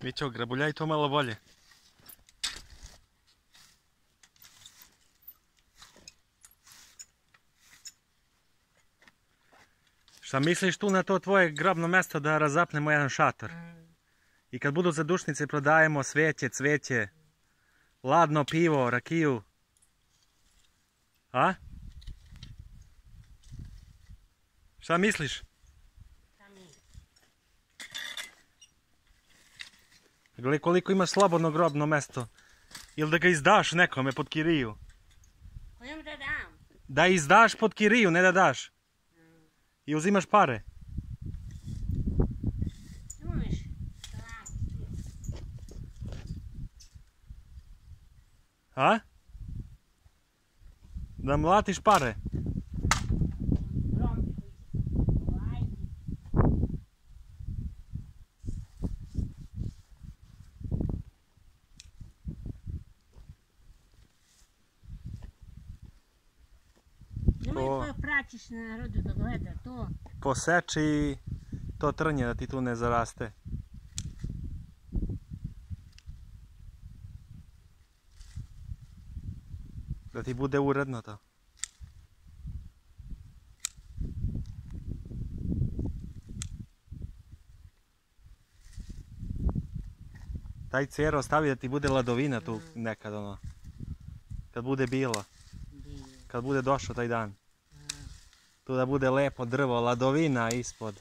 Mićo, grabuljaj to malo bolje. Šta misliš tu na to tvoje grobno mesto da razapnemo jedan šator? I kad budu zadušnice prodajemo sveće, cveće, ladno pivo, rakiju. A? Šta misliš? Gle koliko ima slobodno grobno mesto. Ili da ga izdaš nekome pod kiriju? Kojem da dam? Da izdaš pod kiriju, ne da daš. I uzimaš pare. A? Da mlatiš pare. To- ko praćiš na narodu da gleda to. Poseči to trnje da ti tu ne zaraste. Da ti bude uredno to. Taj cero stavi da ti bude ladovina tu nekad ono. Kad bude bilo, kad bude došao taj dan. Tu da bude lepo drvo, ladovina ispod.